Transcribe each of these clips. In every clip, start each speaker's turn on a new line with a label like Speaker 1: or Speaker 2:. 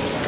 Speaker 1: Thank you.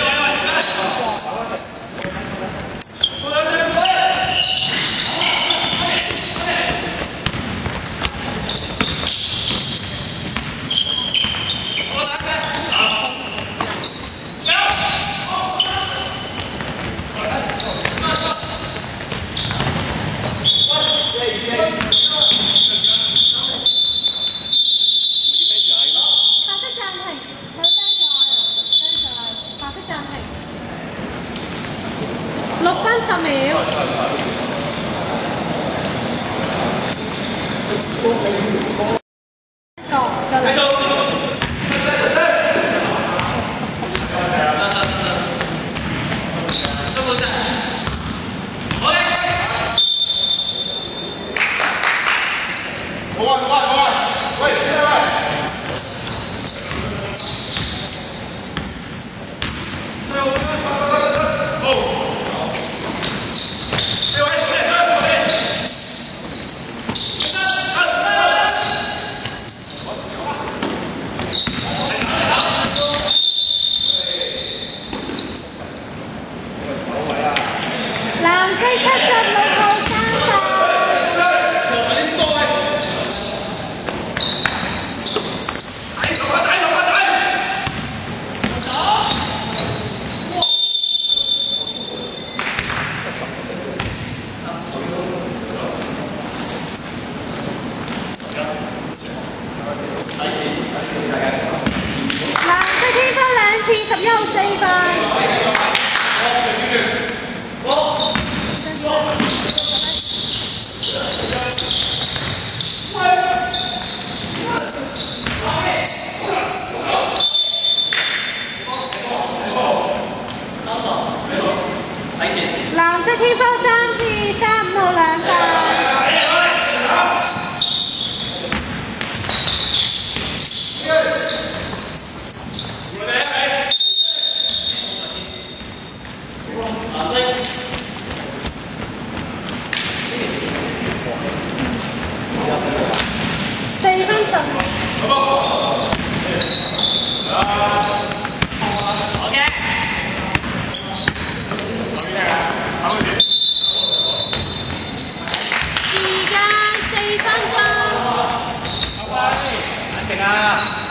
Speaker 1: 大丈要四分。好，蓝色 T 恤。四分鐘。好。来。OK。好。始好。开好。时好。四分钟。好，开好。安好。啊。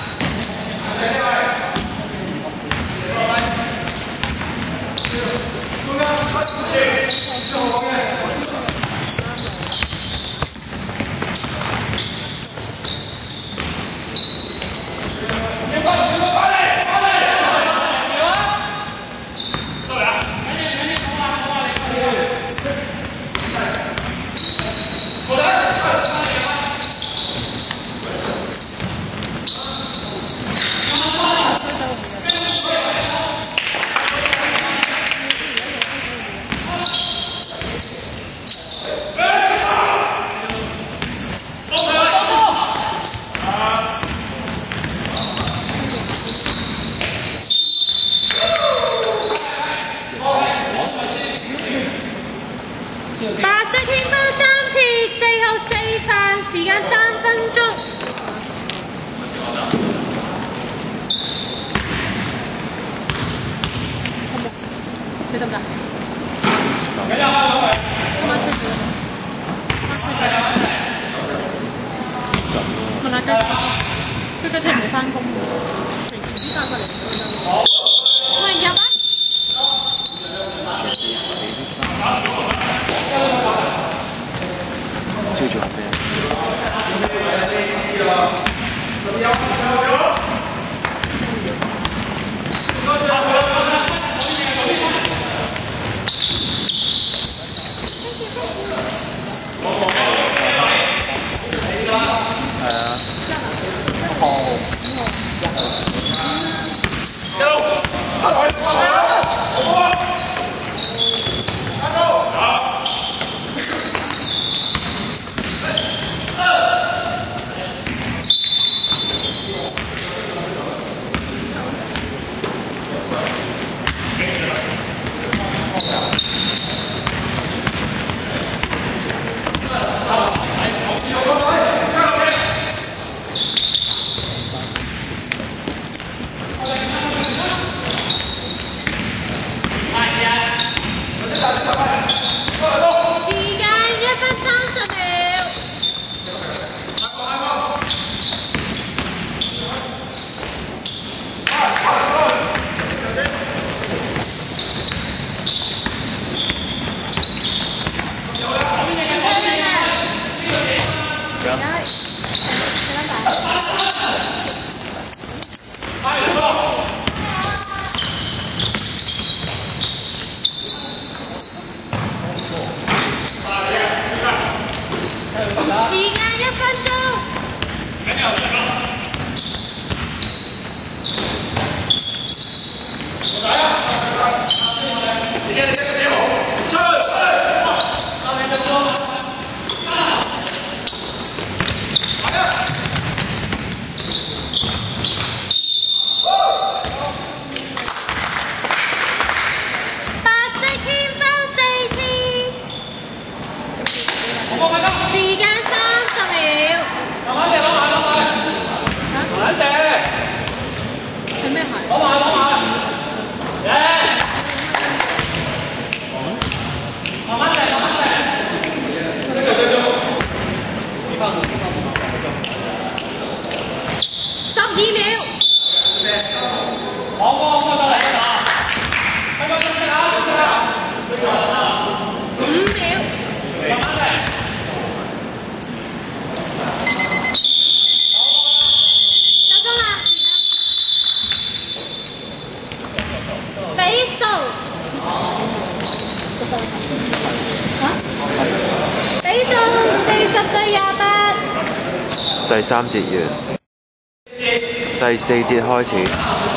Speaker 1: 三節完，第四節開始。